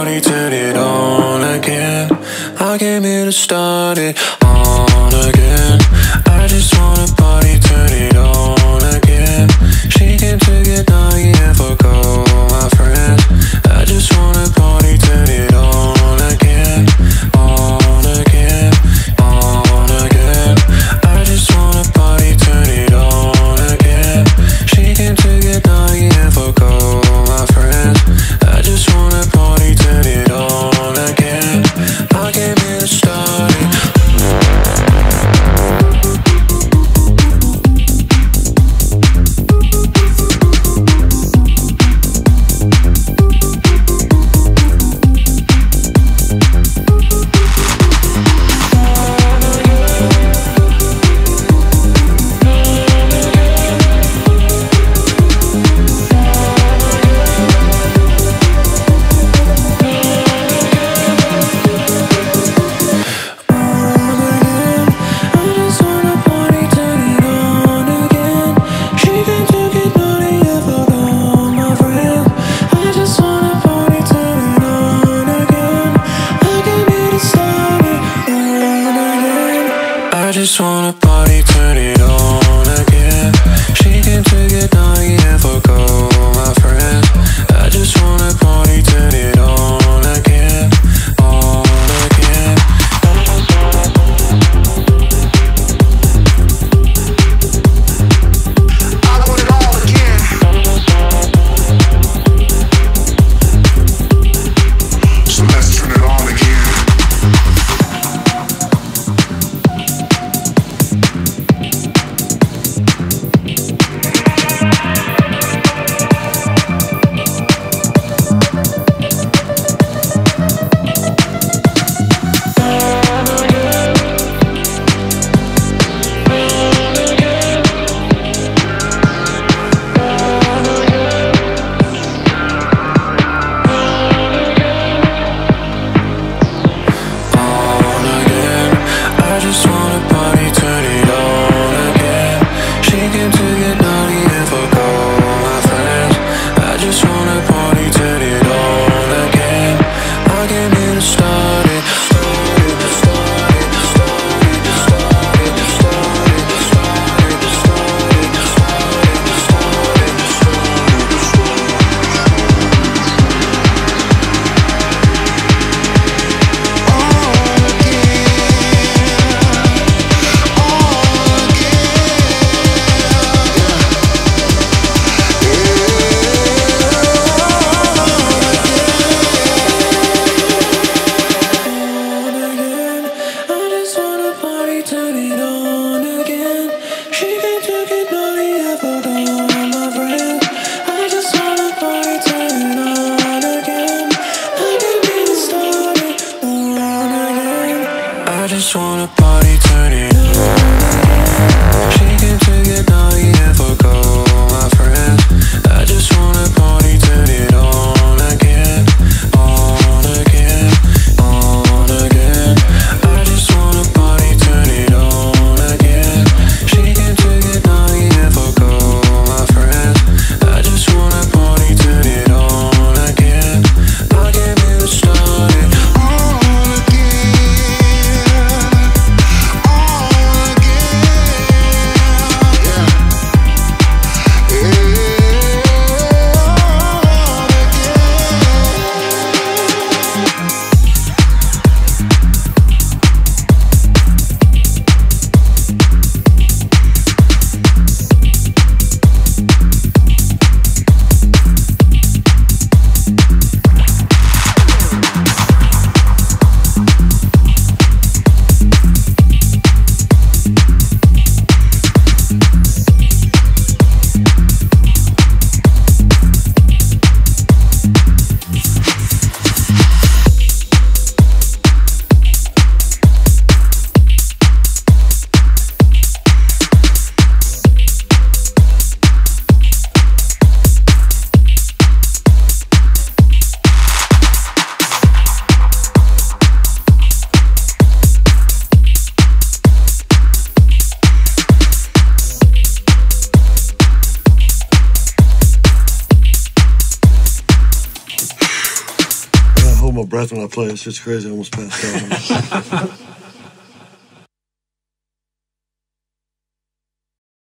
party, turn it on again. I came here to start it on again. I just wanna party, turn it on again. She came to get naughty and forgo my friends. I just wanna party my breath when I play. It's just crazy. I almost passed out.